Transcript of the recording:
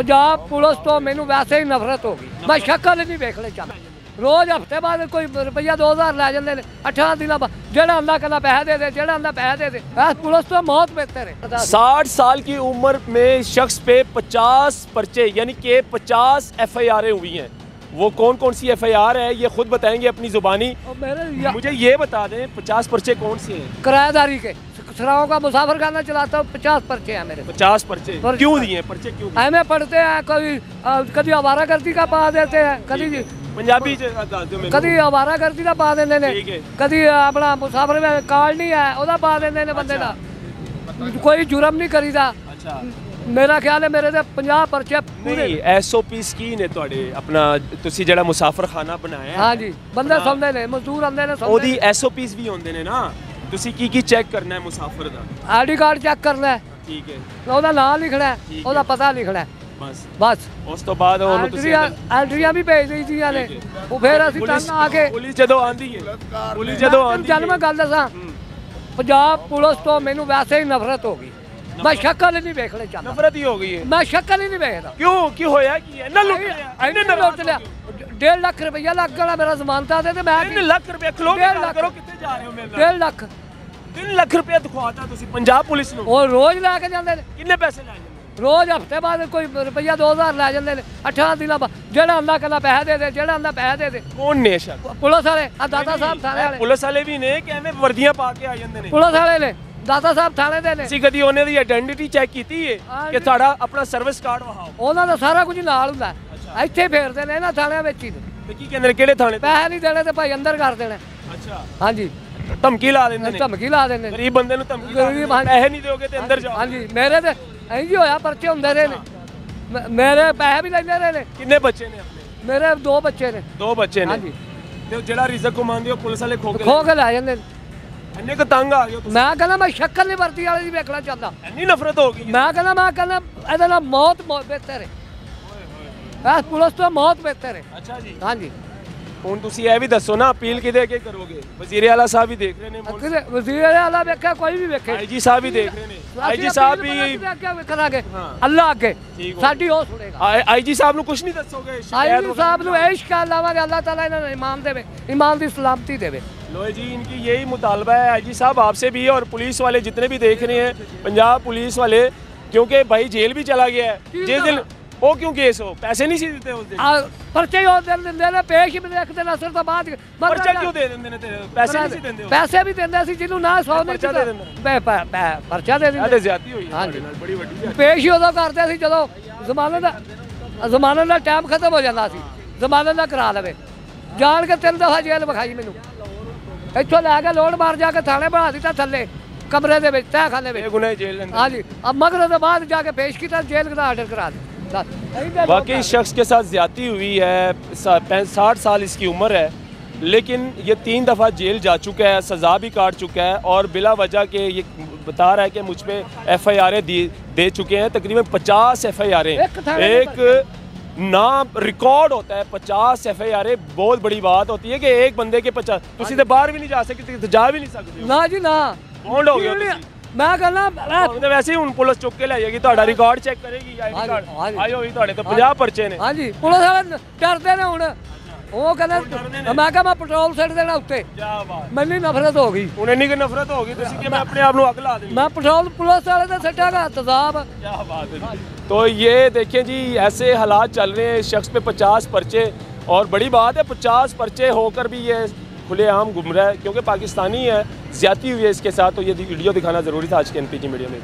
Punjab police ਤੋਂ ਮੈਨੂੰ ਵੈਸੇ ਹੀ ਨਫ਼ਰਤ ਹੋ ਗਈ ਮੈਂ ਸ਼ਕਲ ਹੀ ਨਹੀਂ ਵੇਖਣੇ ਚਾਹੁੰਦਾ ਰੋਜ਼ ਹਫਤੇ ਬਾਅਦ ਕੋਈ ਰੁਪਈਆ 2000 ਲੈ ਜਾਂਦੇ ਨੇ ਅੱਠਾਂ ਦਿਨਾਂ ਬਾਅਦ ਜਿਹੜਾ ਅੱਲਾ ਕਹਿੰਦਾ ਪੈਸੇ ਦੇ ਦੇ ਜਿਹੜਾ ਅੱਲਾ ਪੈਸੇ ਦੇ ਦੇ ਬਸ ਪੁਲਿਸ ਤੋਂ ਮੌਤ ਬਿਹਤਰ ਹੈ साठ साल की उम्र में शख्स पे 50 पर्चे यानी कि 50 एफ आई आर हुई हैं वो कौन कौन सी एफ़ आई आर है ये खुद बताएँगे अपनी जुबानी। मुझे ये बता दें पचास पर्चे कौन से हैं? किरायादारी के। सराओं का मुसाफर खाना चलाता हूँ पचास पर्चे हैं मेरे। पचास पर्चे। क्यों दिए पर्चे क्यों हमें पढ़ते हैं कभी कभी आवारा गर्दी का पा देते हैं कभी पंजाबी कभी आवारा गर्दी का पा देने कभी अपना मुसाफर में कार्ड नहीं है वह पा देंगे बंदे अच्छा। का कोई जुर्म नहीं करीदा। अच्छा। ਮੇਰਾ ਖਿਆਲ ਹੈ ਮੇਰੇ ਤੇ 50 ਪਰਚੇ ਪੂਰੇ ਨਹੀਂ ਐਸਓਪੀ ਕੀ ਨੇ ਤੁਹਾਡੇ ਆਪਣਾ ਤੁਸੀਂ ਜਿਹੜਾ ਮੁਸਾਫਰਖਾਨਾ ਬਣਾਇਆ ਹੈ ਹਾਂਜੀ ਬੰਦੇ ਸੌਂਦੇ ਨੇ ਮਜ਼ਦੂਰ ਆਉਂਦੇ ਨੇ ਸੌਂਦੇ ਉਹਦੀ ਐਸਓਪੀਸ ਵੀ ਹੁੰਦੇ ਨੇ ਨਾ ਤੁਸੀਂ ਕੀ ਕੀ ਚੈੱਕ ਕਰਨਾ ਹੈ ਮੁਸਾਫਰ ਦਾ? ਆਈਡੀ ਕਾਰਡ ਚੈੱਕ ਕਰਨਾ ਹੈ, ਠੀਕ ਹੈ। ਉਹਦਾ ਨਾਮ ਲਿਖਣਾ ਹੈ, ਉਹਦਾ ਪਤਾ ਲਿਖਣਾ ਹੈ, ਬਸ। ਬਸ। ਉਸ ਤੋਂ ਬਾਅਦ ਉਹਨੂੰ ਤੁਸੀਂ ਐਲਟਰੀਆਂ ਵੀ ਭੇਜ ਦਈ ਦੀਆਂ ਨੇ। ਉਹ ਫਿਰ ਅਸੀਂ ਪੁਲਿਸ- ਆ ਕੇ ਪੁਲਿਸ ਜਦੋਂ ਆਂਦੀ ਹੈ ਪੁਲਿਸ ਜਦੋਂ ਆਂਦੀ ਚੱਲ ਮੈਂ ਗੱਲ ਦੱਸਾਂ। ਪੰਜਾਬ ਪੁਲਿਸ ਤੋਂ ਮੈਨੂੰ ਵੈਸੇ ਹੀ ਨਫ਼ਰਤ ਹੋ ਗਈ। ਮੈਂ ਸ਼ਕਲ ਨਹੀਂ ਵੇਖਣੇ ਚਾਹੁੰਦਾ। ਨਫ਼ਰਤ ਹੀ ਹੋ ਗਈ ਹੈ ਮੈਂ ਸ਼ਕਲ ਹੀ ਨਹੀਂ ਵੇਖਦਾ। ਕਿਉਂ? ਕੀ ਹੋਇਆ? ਕੀ ਹੈ? ਨਾ ਲੁੱਟ ਲਿਆ। ਇਹਨੇ ਲੁੱਟ ਲਿਆ। 1.5 ਲੱਖ ਰੁਪਈਆ ਲੱਗ ਗਿਆ ਮੇਰਾ ਜ਼ਮਾਨਤਾ ਦੇ ਤੇ ਮੈਂ 3 ਲੱਖ ਰੁਪਏ ਖਲੋ ਕੇ। ਕਰੋ ਕਿੱਥੇ ਜਾ ਰਹੇ ਹੋ ਮੇਰੇ ਨਾਲ? 1.5 ਲੱਖ। 3 ਲੱਖ ਰੁਪਏ ਦਿਖਵਾਤਾ ਤੁਸੀਂ ਪੰਜਾਬ ਪੁਲਿਸ ਨੂੰ। ਉਹ ਰੋਜ਼ ਲੈ ਕੇ ਜਾਂਦੇ ਨੇ। ਕਿੰਨੇ ਪੈਸੇ ਲੈ ਜਾਂਦੇ ਰੋਜ਼ ਹਫ਼ਤੇ ਬਾਅਦ ਕੋਈ ਰੁਪਈਆ 2000 ਲੈ ਜਾਂਦੇ ਨੇ। ਅੱਠਾਂ ਦਿਨਾਂ ਬਾਅਦ ਜਿਹੜਾ ਅੱਲਾ ਕਹਿੰਦਾ ਪੈਸੇ ਦੇ ਦੇ ਜਿਹੜਾ ਅੱਲਾ ਪੈਸੇ ਦੇ ਦੇ। ਕੌਣ ਨੇ ਸ਼ੱਕ? ਪੁਲਿਸ ਵਾਲੇ ਆ ਦਾਤਾ ਸਾਹਿਬ ਥਾਣੇ ਵਾਲੇ। ਪੁਲਿਸ ਵਾਲੇ ਵੀ ਨੇ ਕਿ ਐਵੇਂ ਵਰਦੀਆਂ ਪਾ ਕੇ ਆ ਜਾਂਦੇ ਨੇ? ਪੁਲਿਸ ਵਾਲੇ ਨੇ। ਦਾਤਾ ਸਾਹਿਬ ਥਾਣੇ ਦੇ ਨੇ। ਤੁਸੀਂ ਕਦੀ ਉਹਨੇ ਦੀ ਆਇਡੈਂਟੀਟੀ ਚੈੱਕ ਕੀਤੀ ਹਾਂ ਕਿ। ਤੁਹਾਡਾ ਆਪਣਾ ਸਰਵਿਸ ਕਾਰਡ ਵਹਾਓ। ਉਹਨਾਂ ਦਾ ਸਾਰਾ ਕੁਝ ਨਾਲ ਹੁੰਦਾ। ਇੱਥੇ ਫੇਰਦੇ ਨੇ ਇਹਨਾਂ ਥਾਣਿਆਂ ਵਿੱਚ ਹੀ। ਤੇ ਕੀ ਕਹਿੰਦੇ ਨੇ ਕਿਹੜੇ ਥਾਣੇ ਪੈਸੇ ਨਹੀਂ ਦੇਣੇ ਤੇ ਭਾਈ ਅੰਦਰ ਕਰ ਦੇਣਾ। ਅੱਛਾ। ਹਾਂਜੀ। ਧਮਕੀ ਲਾ ਦਿੰਦੇ ਨੇ। ਧਮਕੀ ਲਾ ਦਿੰਦੇ ਨੇ। ਗਰੀਬ ਬੰਦੇ ਨੂੰ ਧਮਕੀ ਲਾ ਦਿੰਦੇ। ਪੈਸੇ ਨਹੀਂ ਦਿਓਗੇ ਤੇ ਅੰਦਰ ਜਾਓ। ਹਾਂਜੀ। ਮੇਰੇ ਤੇ ਇੰਜ ਹੀ ਹੋਇਆ ਪਰਚੇ ਹੁੰਦੇ ਰਹੇ ਨੇ। ਮੇਰੇ ਪੈਸੇ ਵੀ ਲੈਂਦੇ ਰਹੇ ਨੇ। ਕਿੰਨੇ ਬੱਚੇ ਨੇ ਆਪਣੇ? ਮੇਰੇ ਦੋ ਬੱਚੇ ਨੇ। ਦੋ ਬੱਚੇ ਨੇ। ਹਾਂਜੀ। ਤੇ ਜਿਹੜਾ ਰਿਜ਼ਕ ਕਮਾਉਂਦੇ ਉਹ ਪੁਲਿਸ ਵਾਲੇ ਖੋ ਕੇ ਖੋ ਕੇ ਲੈ ਜਾਂਦੇ ਨੇ। ਇੰਨੇ ਕੁ ਤੰਗ ਆ ਗਏ ਤੁਸੀਂ। ਮੈਂ ਕਹਿੰਦਾ ਮੈਂ ਸ਼ੱਕਰ ਨਹੀਂ ਵਰਤੀ ਵਾਲੇ ਦੀ ਵੇਖਣਾ ਚਾਹੁੰਦਾ। ਇੰਨੀ ਨਫ਼ਰਤ ਹੋ ਗਈ। ਮੈਂ ਕਹਿੰਦਾ ਮੈਂ ਕਹਿੰਦਾ ਇਹਦੇ ਨਾਲ ਮੌਤ ਬਿਹਤਰ ਹੈ। ਬਸ ਪੁਲਿਸ ਤੋਂ ਮੌਤ ਬਿਹਤਰ ਹੈ। ਅੱਛਾ ਜੀ। ਹਾਂਜੀ। ਹੁਣ ਤੁਸੀਂ ਇਹ ਵੀ ਦੱਸੋ ਨਾ ਅਪੀਲ ਕਿਹਦੇ ਅੱਗੇ ਕਰੋਗੇ ਵਜ਼ੀਰ ਆਲਾ ਸਾਹਿਬ ਵੀ ਦੇਖ ਰਹੇ ਨੇ ਕਿਤੇ ਵਜ਼ੀਰ ਆਲਾ ਵੇਖਿਆ ਕੋਈ ਵੀ ਵੇਖੇ ਆਈਜੀ ਸਾਹਿਬ ਵੀ ਦੇਖ ਰਹੇ ਨੇ ਆਈਜੀ ਸਾਹਿਬ ਵੀ ਅੱਗੇ ਵੇਖਣਾਗੇ ਹਾਂ। ਅੱਲਾ ਅੱਗੇ ਠੀਕ ਹੋ ਸਾਡੀ ਉਹ ਸੁਣੇਗਾ ਆਈਜੀ ਸਾਹਿਬ ਨੂੰ ਕੁਝ ਨਹੀਂ ਦੱਸੋਗੇ ਸ਼ਿਕਾਇਤ ਆਈ ਵਗੈਰਾ? ਸਾਹਿਬ ਨੂੰ ਇਹ ਸ਼ਿਕਾਇਤ ਲਾਵਾਂਗੇ ਅੱਲਾਹ ਤਾਲਾ ਇਹਨਾਂ ਨੂੰ ਇਮਾਨ ਦੇਵੇ ਇਮਾਨ ਦੀ ਸਲਾਮਤੀ ਦੇਵੇ लो जी इनकी यही मुतालबा है आई जी साहब आपसे भी और पुलिस वाले जितने भी देख रहे हैं पंजाब पुलिस वाले क्योंकि भाई जेल भी चला गया है की जिस दिन ਉਹ ਕਿਉਂ ਕੇਸ? ਹੋ ਪੈਸੇ ਨਹੀਂ ਸੀ ਦਿੱਤੇ ਉਸ ਆ ਪਰਚੇ ਉਹ ਦਿਨ ਦਿੰਦੇ ਨੇ ਪੇਸ਼ ਵੀ ਇੱਕ ਦਿਨ ਅਸਰ ਤੋਂ ਬਾਅਦ ਪਰਚਾ ਕਿਉਂ ਦੇ ਦਿੰਦੇ ਨੇ ਤੇ ਪੈਸੇ ਨਹੀਂ ਸੀ ਦਿੰਦੇ ਪੈਸੇ ਵੀ ਦਿੰਦੇ ਸੀ ਜਿਹਨੂੰ ਨਾ ਸੌ ਨਹੀਂ ਪਰਚਾ ਦੇ ਦਿੰਦੇ ਪਰਚਾ ਦੇ ਦਿੰਦੇ ਜ਼ਿਆਦੀ ਹੋਈ ਹਾਂਜੀ। ਨਾਲ ਬੜੀ ਵੱਡੀ ਪੇਸ਼ ਹੀ ਉਦੋਂ ਕਰਦੇ ਸੀ ਜਦੋਂ ਜ਼ਮਾਨੇ ਦਾ ਜ਼ਮਾਨੇ ਦਾ ਟਾਈਮ ਖਤਮ ਹੋ ਜਾਂਦਾ ਸੀ। ਜ਼ਮਾਨਤ ਦਾ ਕਰਾ ਲਵੇ। ਜਾਣ ਕੇ ਤਿੰਨ ਦਫਾ ਜੇਲ੍ਹ ਵਿਖਾਈ ਮੈਨੂੰ। ਇੱਥੋਂ ਲੈ ਕੇ ਲੋੜ ਮਾਰ ਜਾ ਕੇ ਥਾਣੇ ਬਣਾ ਦਿੱਤਾ ਥੱਲੇ ਕਮਰੇ ਦੇ ਵਿੱਚ ਤਹਿ ਖਾਨੇ ਵਿੱਚ। ਗੁਨਾਹ ਜੇਲ੍ਹ ਹਾਂਜੀ। ਅਬ ਮਗਰ ਦੇ ਬਾਅਦ ਜਾ ਕੇ ਪੇਸ਼ ਕੀਤਾ ਜੇਲ੍ਹ ਦਾ ਆਰਡਰ ਕਰਾ ਦਿੱਤਾ। वाकई शख्स के साथ ज़्यादा हुई है साठ साल इसकी उम्र है लेकिन ये तीन दफ़ा जेल जा चुका है सज़ा भी काट चुका है और बिला वजह के ये बता रहा है कि मुझ पर एफ़ आई आर दे चुके हैं तकरीबन पचास एफ़ आई आर एक नाम रिकॉर्ड होता है पचास एफ़ आई आर ए बहुत बड़ी बात होती है कि एक बंदे के पचास तुम हाँ तो बाहर भी नहीं जा सकते तो जा भी नहीं सकते ना जी ना। बॉन्ड हो गया ਗਿਆ ਤੁਸੀਂ। ਮੈਂ ਕਹਿੰਦਾ ਹੁਣ ਤੇ ਵੈਸੇ ਹੀ ਹੁਣ ਪੁਲਿਸ ਚੁੱਕ ਕੇ ਲੈ ਜਾਏਗੀ ਤੁਹਾਡਾ ਰਿਕਾਰਡ ਚੈੱਕ ਕਰੇਗੀ ਆਈਡੀ ਹਾਂਜੀ, ਕਾਰਡ ਹਾਂਜੀ। ਆਇਓ ਹੋਈ ਤੁਹਾਡੇ ਤੋਂ 50 ਪਰਚੇ ਨੇ ਹਾਂਜੀ ਪੁਲਿਸ ਵਾਲੇ ਡਰਦੇ ਨੇ ਹੁਣ ਉਹ ਕਹਿੰਦੇ ਮੈਂ ਕਿਹਾ ਮੈਂ ਪੈਟਰੋਲ ਛੱਡ ਦੇਣਾ ਉੱਤੇ ਕੀ ਬਾਤ ਮੈਨੂੰ ਨਫ਼ਰਤ ਹੋ ਗਈ ਹੁਣ ਇੰਨੀ ਕਿ ਨਫ਼ਰਤ ਹੋ ਗਈ ਤੁਸੀਂ ਕਿ ਮੈਂ ਆਪਣੇ आप ਨੂੰ ਅੱਗ ਲਾ ਦੇਣੀ ਮੈਂ ਪੈਟਰੋਲ ਪੁਲਿਸ ਵਾਲੇ ਤੇ ਸੱਟਾਗਾ ਤਜ਼ਾਬ क्या बात है जी। तो ये देखें जी ऐसे हालात चल रहे हैं इस शख्स पे 50 पर्चे और बड़ी बात है 50 पर्चे होकर भी ये खुलेआम घूम रहा है, क्योंकि पाकिस्तानी है, ज़्यादा हुई है इसके साथ तो ये वीडियो दिखाना ज़रूरी था आज के एन पी मीडिया में